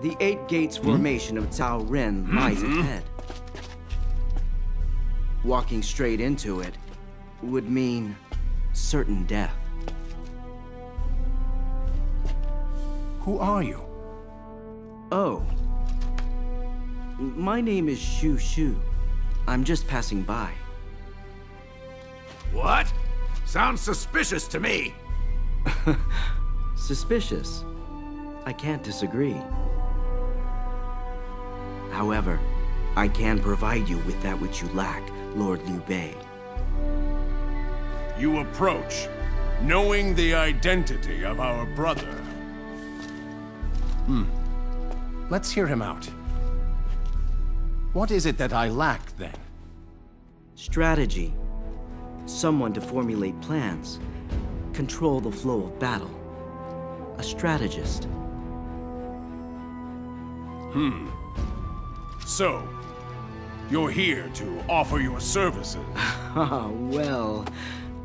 The Eight Gates hmm? formation of Cao Ren lies mm-hmm. ahead. Walking straight into it would mean certain death. Who are you? Oh. My name is Xu Shu. I'm just passing by. What? Sounds suspicious to me. Suspicious. I can't disagree. However, I can provide you with that which you lack, Lord Liu Bei. You approach, knowing the identity of our brother. Hmm. Let's hear him out. What is it that I lack, then? Strategy. Someone to formulate plans. Control the flow of battle. A strategist. So, you're here to offer your services. Ah, well,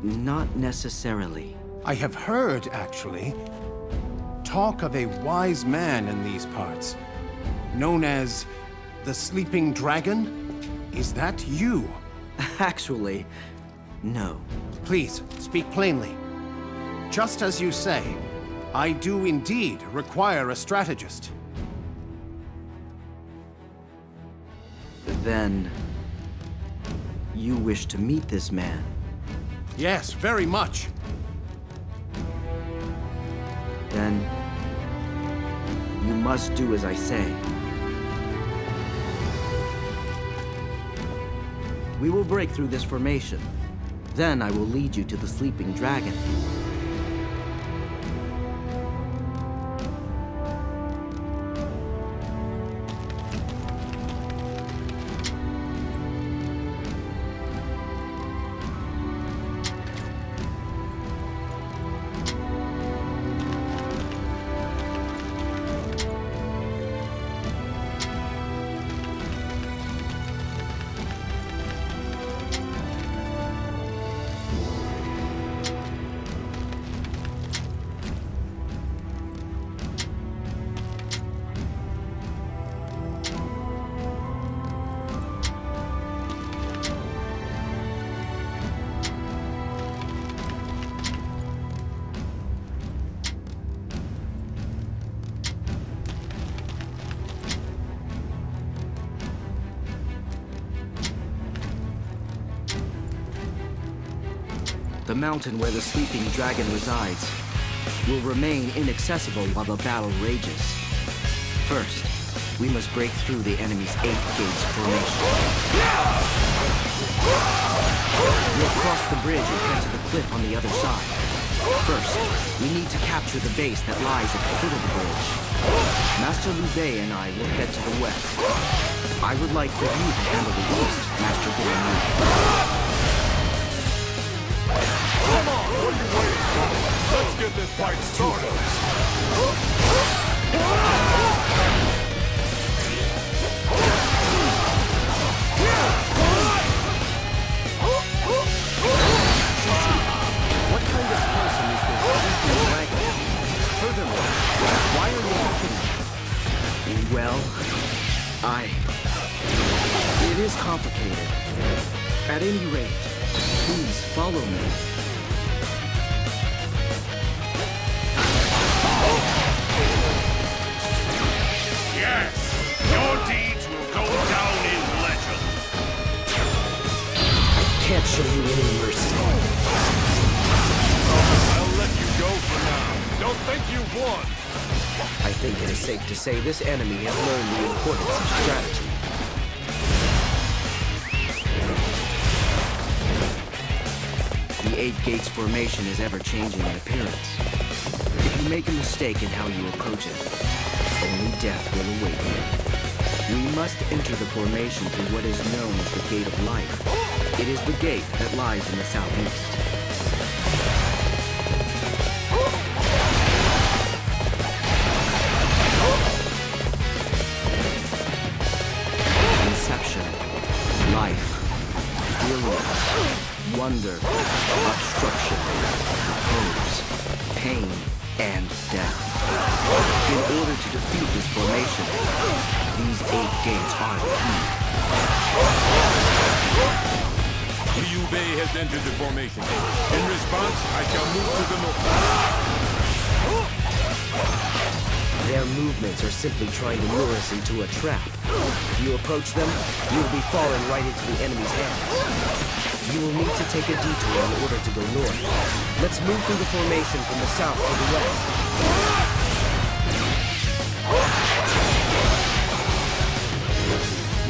not necessarily. I have heard, actually, talk of a wise man in these parts, known as the Sleeping Dragon. Is that you? Actually, no. Please, speak plainly. Just as you say, I do indeed require a strategist. Then... You wish to meet this man. Yes, very much. Then... You must do as I say. We will break through this formation. Then I will lead you to the Sleeping Dragon. The mountain where the sleeping dragon resides will remain inaccessible while the battle rages. First, we must break through the enemy's eight gates formation. We'll cross the bridge and head to the cliff on the other side. First, we need to capture the base that lies at the foot of the bridge. Master Liu Bei and I will head to the west. I would like for you to handle the east, Master Guillermo. Let's get this fight started. Safe to say this enemy has learned the importance of strategy. The Eight Gates formation is ever changing in appearance. If you make a mistake in how you approach it, only death will await you. We must enter the formation through what is known as the Gate of Life. It is the gate that lies in the southeast. Wonder, obstruction, repose, pain, and down. In order to defeat this formation, these eight gates are key. Liu Bei has entered the formation. In response, I shall move to the north. Their movements are simply trying to lure us into a trap. If you approach them, you will be falling right into the enemy's hands. You will need to take a detour in order to go north. Let's move through the formation from the south to the west.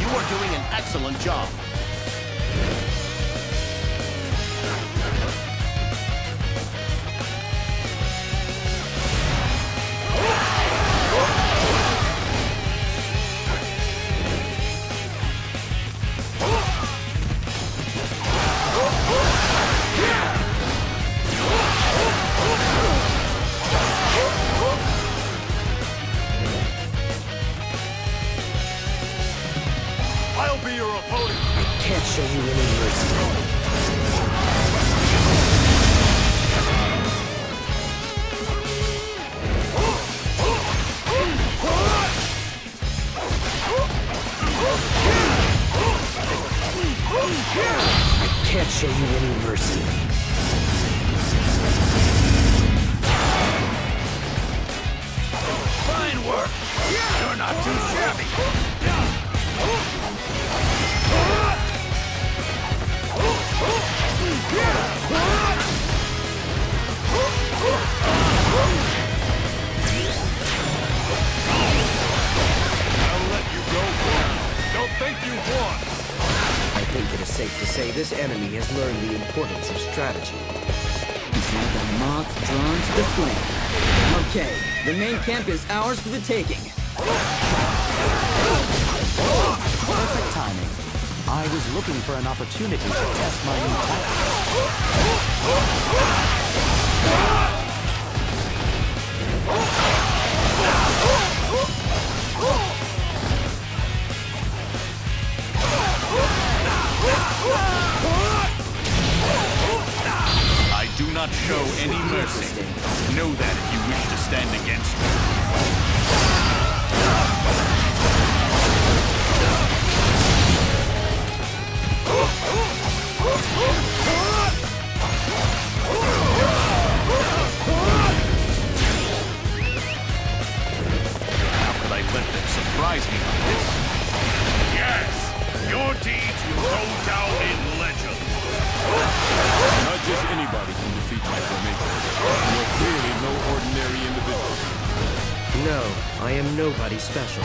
You are doing an excellent job. Not too shabby. I'll let you go for. Don't think you've won. I think it is safe to say this enemy has learned the importance of strategy. He's like a moth drawn to the flame. Okay, the main camp is ours for the taking. Perfect timing. I was looking for an opportunity to test my new tactics. No, I am nobody special.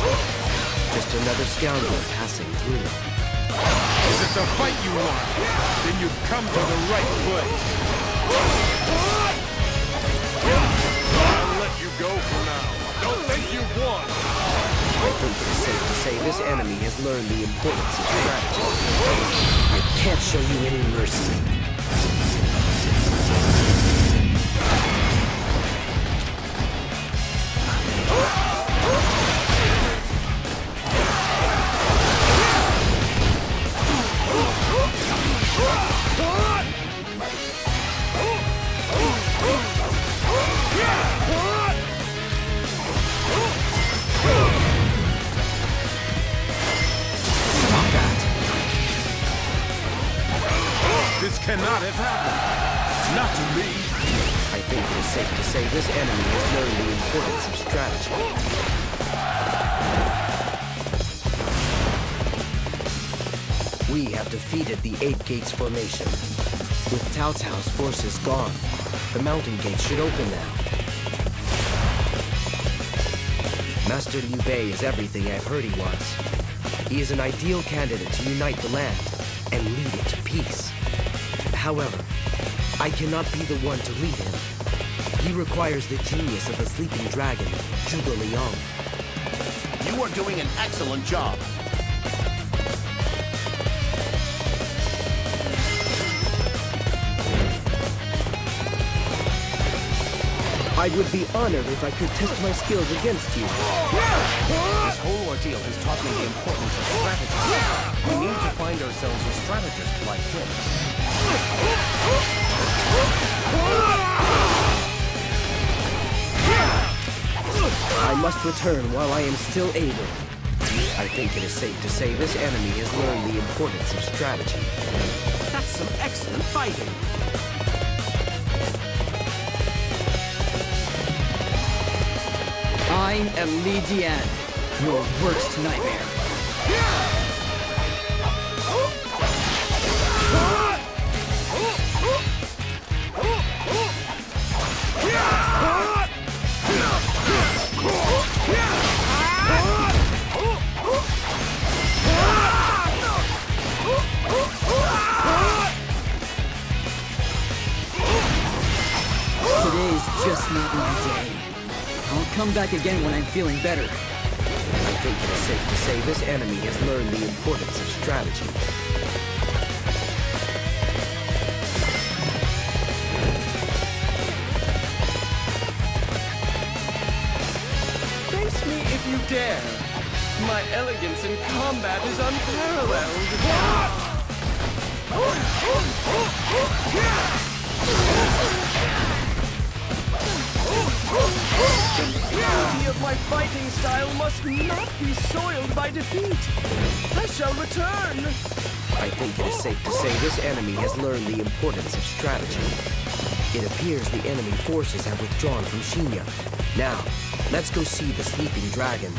Just another scoundrel passing through. If it's a fight you want, then you've come to the right place. I'll let you go for now. Don't think you've won. I think it is safe to say this enemy has learned the importance of strategy. I can't show you any mercy. Not to me. I think it is safe to say this enemy has learned the importance of strategy. We have defeated the Eight Gates formation. With Cao Cao's forces gone, the mountain gates should open now. Master Liu Bei is everything I've heard he was. He is an ideal candidate to unite the land and lead it to peace. However, I cannot be the one to lead him. He requires the genius of the sleeping dragon, Zhuge Liang. You are doing an excellent job. I would be honored if I could test my skills against you. This whole ordeal has taught me the importance of strategy. We need to find ourselves a strategist like him. I must return while I am still able. I think it is safe to say this enemy has learned the importance of strategy. That's some excellent fighting. I am Li Dian, your worst nightmare. Come back again when I'm feeling better. I think it is safe to say this enemy has learned the importance of strategy. Face me if you dare. My elegance in combat is unparalleled. Purity of my fighting style must not be soiled by defeat. I shall return. I think it is safe to say this enemy has learned the importance of strategy. It appears the enemy forces have withdrawn from Xinye. Now, let's go see the sleeping dragon.